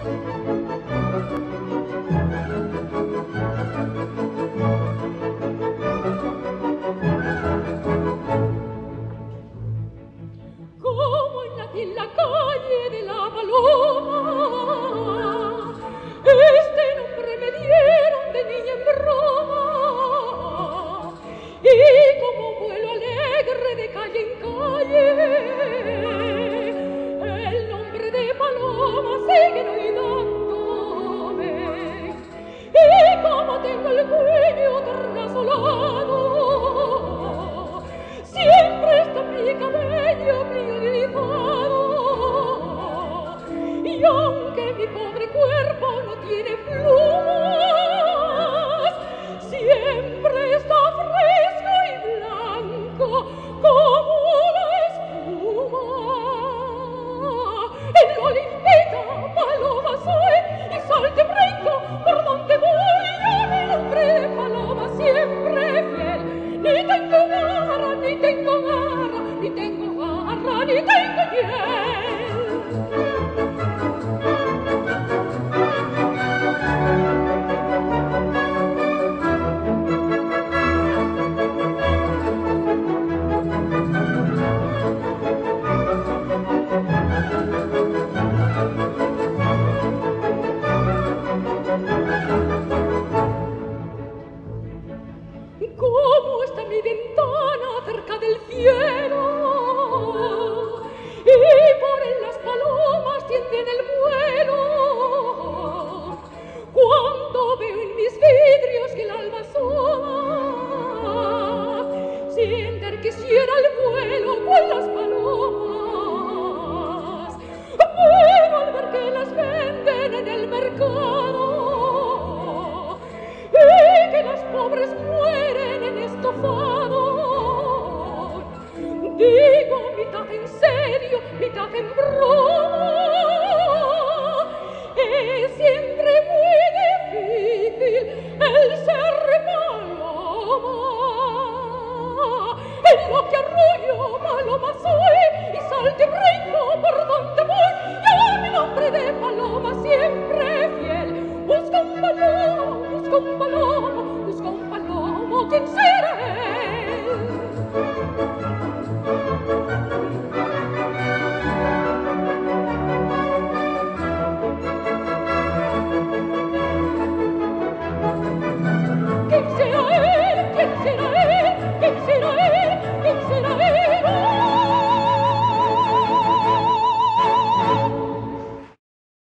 Come la pilla coglie della valore Siempre está mi cabello, mi delgado, y aunque mi pobre cuerpo no tiene plumas, siempre está fresco y blanco. 月 quisiera el vuelo con las palomas. Bueno, al ver que las venden en el mercado y que las pobres mueren en estofado. Digo mitad en serio, mitad en broma.